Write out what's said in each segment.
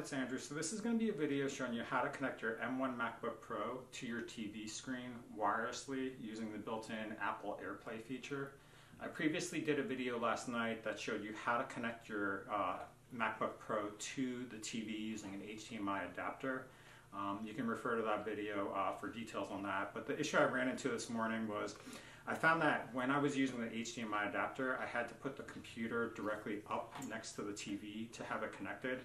it's Andrew. So this is going to be a video showing you how to connect your M1 MacBook Pro to your TV screen wirelessly using the built-in Apple AirPlay feature. I previously did a video last night that showed you how to connect your uh, MacBook Pro to the TV using an HDMI adapter. Um, you can refer to that video uh, for details on that. But the issue I ran into this morning was I found that when I was using the HDMI adapter, I had to put the computer directly up next to the TV to have it connected.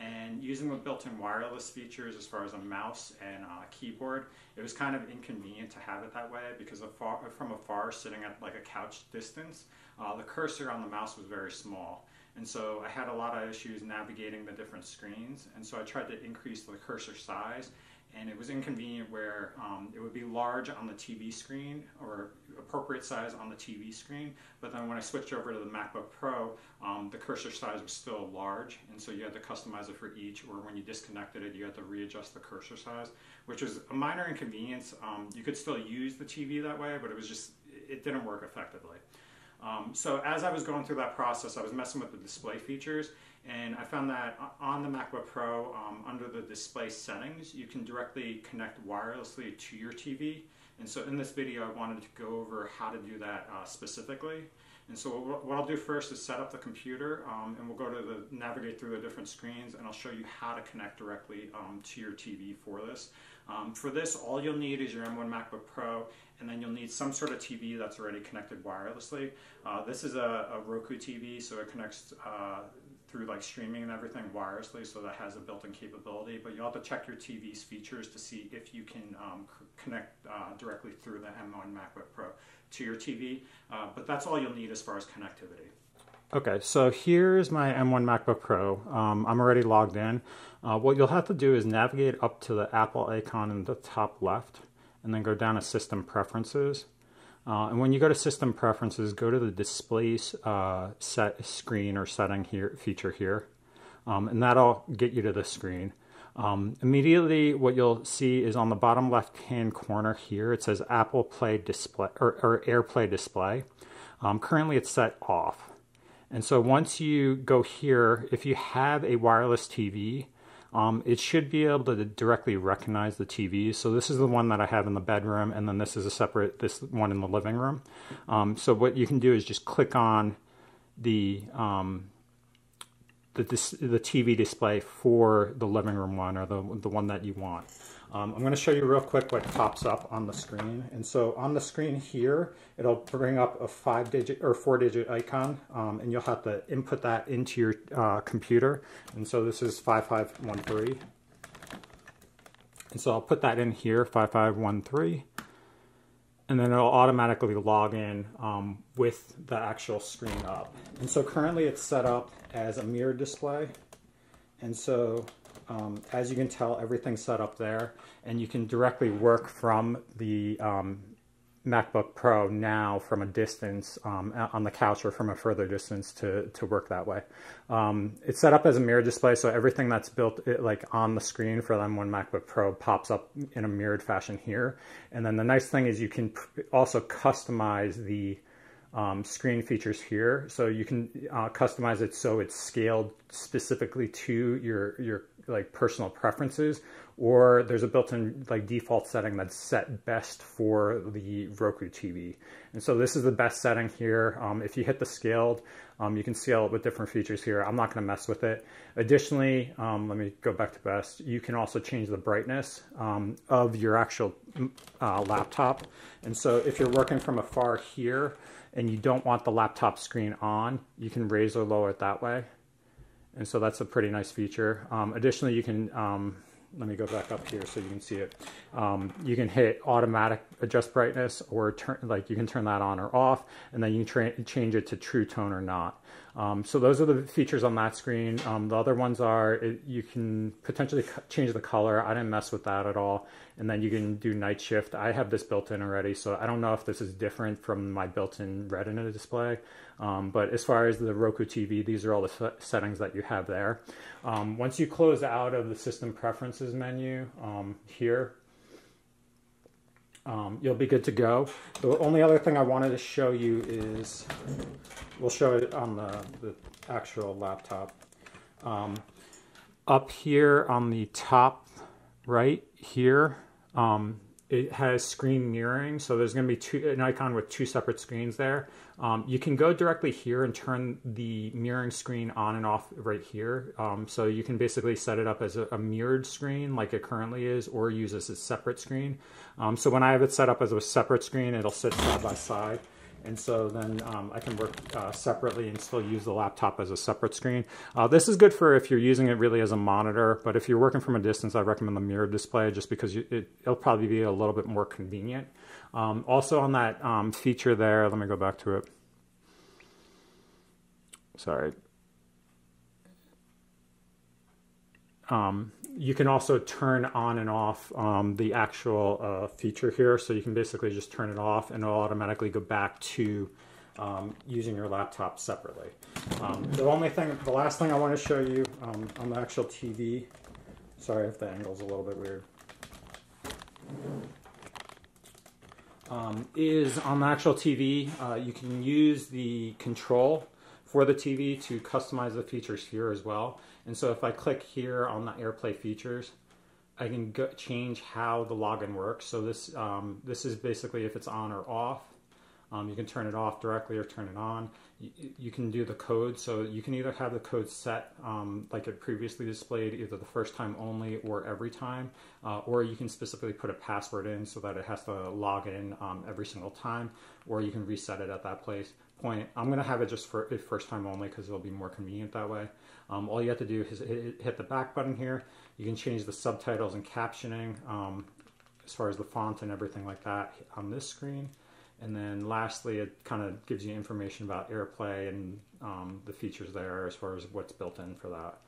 And using the built-in wireless features as far as a mouse and a keyboard, it was kind of inconvenient to have it that way because afar, from afar, sitting at like a couch distance, uh, the cursor on the mouse was very small. And so I had a lot of issues navigating the different screens. And so I tried to increase the cursor size and it was inconvenient where um, it would be large on the TV screen or appropriate size on the TV screen, but then when I switched over to the MacBook Pro, um, the cursor size was still large, and so you had to customize it for each, or when you disconnected it, you had to readjust the cursor size, which was a minor inconvenience. Um, you could still use the TV that way, but it was just, it didn't work effectively. Um, so as I was going through that process, I was messing with the display features, and I found that on the MacBook Pro, um, under the display settings, you can directly connect wirelessly to your TV. And so in this video, I wanted to go over how to do that uh, specifically. And so what I'll do first is set up the computer um, and we'll go to the navigate through the different screens and I'll show you how to connect directly um, to your TV for this. Um, for this, all you'll need is your M1 MacBook Pro and then you'll need some sort of TV that's already connected wirelessly. Uh, this is a, a, Roku TV, so it connects uh, through like streaming and everything wirelessly, so that has a built-in capability. But you'll have to check your TV's features to see if you can um, connect uh, directly through the M1 MacBook Pro to your TV. Uh, but that's all you'll need as far as connectivity. Okay, so here's my M1 MacBook Pro. Um, I'm already logged in. Uh, what you'll have to do is navigate up to the Apple icon in the top left and then go down to System Preferences. Uh, and when you go to System Preferences, go to the Display uh, set screen or setting here feature here, um, and that'll get you to the screen. Um, immediately, what you'll see is on the bottom left-hand corner here, it says Apple Play Display or, or AirPlay Display. Um, currently, it's set off. And so once you go here, if you have a wireless TV, um, it should be able to directly recognize the TVs. So this is the one that I have in the bedroom, and then this is a separate, this one in the living room. Um, so what you can do is just click on the, um, the, the TV display for the living room one or the, the one that you want. Um, I'm going to show you real quick what pops up on the screen. And so on the screen here, it'll bring up a five digit or four digit icon um, and you'll have to input that into your uh, computer. And so this is 5513. And so I'll put that in here, 5513. And then it'll automatically log in um, with the actual screen up. And so currently it's set up as a mirror display. And so um, as you can tell, everything's set up there, and you can directly work from the um, MacBook Pro now from a distance um, on the couch or from a further distance to, to work that way. Um, it's set up as a mirror display, so everything that's built it, like on the screen for the M1 MacBook Pro pops up in a mirrored fashion here. And then the nice thing is you can also customize the um, screen features here. So you can uh, customize it so it's scaled specifically to your, your like personal preferences, or there's a built-in like default setting that's set best for the Roku TV. And so this is the best setting here. Um, if you hit the scaled, um, you can scale it with different features here. I'm not gonna mess with it. Additionally, um, let me go back to best. You can also change the brightness um, of your actual uh, laptop. And so if you're working from afar here, and you don't want the laptop screen on, you can raise or lower it that way. And so that's a pretty nice feature. Um, additionally, you can, um, let me go back up here so you can see it. Um, you can hit automatic adjust brightness or turn, like you can turn that on or off, and then you can change it to true tone or not. Um, so those are the features on that screen. Um, the other ones are it, you can potentially change the color. I didn't mess with that at all. And then you can do night shift. I have this built in already, so I don't know if this is different from my built-in Retina display. Um, but as far as the Roku TV, these are all the settings that you have there. Um, once you close out of the system preferences menu um, here, um, you'll be good to go. The only other thing I wanted to show you is, we'll show it on the, the actual laptop. Um, up here on the top right here, um, it has screen mirroring. So there's going to be two, an icon with two separate screens there. Um, you can go directly here and turn the mirroring screen on and off right here. Um, so you can basically set it up as a, a, mirrored screen like it currently is or use this as a separate screen. Um, so when I have it set up as a separate screen, it'll sit side by side and so then um, I can work uh, separately and still use the laptop as a separate screen. Uh, this is good for if you're using it really as a monitor, but if you're working from a distance, I recommend the mirror display just because you, it, will probably be a little bit more convenient. Um, also on that um, feature there, let me go back to it. Sorry. Um, you can also turn on and off um, the actual uh, feature here. So you can basically just turn it off and it'll automatically go back to um, using your laptop separately. Um, the only thing, the last thing I want to show you um, on the actual TV, sorry if the angle's a little bit weird, um, is on the actual TV, uh, you can use the control for the TV to customize the features here as well. And so if I click here on the AirPlay features, I can go, change how the login works. So this um, this is basically if it's on or off. Um, you can turn it off directly or turn it on. You, you, can do the code, so you can either have the code set um, like it previously displayed, either the first time only or every time, uh, or you can specifically put a password in so that it has to log in um, every single time, or you can reset it at that place point. I'm going to have it just for first time only because it'll be more convenient that way. Um, all you have to do is hit, the back button here. You can change the subtitles and captioning um, as far as the font and everything like that on this screen. And then lastly, it kind of gives you information about AirPlay and um, the features there as far as what's built in for that.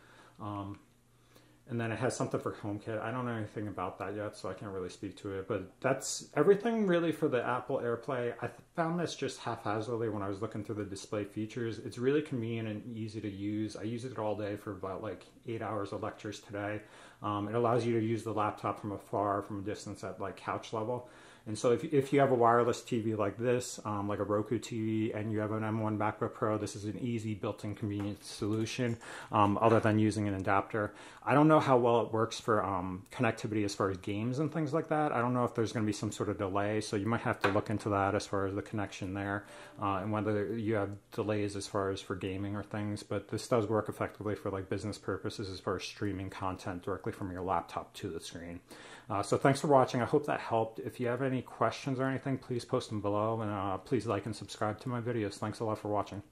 And then it has something for HomeKit. I don't know anything about that yet, so I can't really speak to it. But that's everything really for the Apple AirPlay. I found this just haphazardly when I was looking through the display features. It's really convenient and easy to use. I use it all day for about like eight hours of lectures today. Um, it allows you to use the laptop from afar, from a distance at like couch level. And so if, if you have a wireless TV like this, um, like a Roku TV, and you have an M1 MacBook Pro, this is an easy built-in convenient solution um, other than using an adapter. I don't know how well it works for um, connectivity as far as games and things like that. I don't know if there's going to be some sort of delay, so you might have to look into that as far as the connection there uh, and whether you have delays as far as for gaming or things. But this does work effectively for like business purposes as far as streaming content directly from your laptop to the screen. Uh, so thanks for watching. I hope that helped. If you have any questions or anything, please post them below. And uh, please like and subscribe to my videos. Thanks a lot for watching.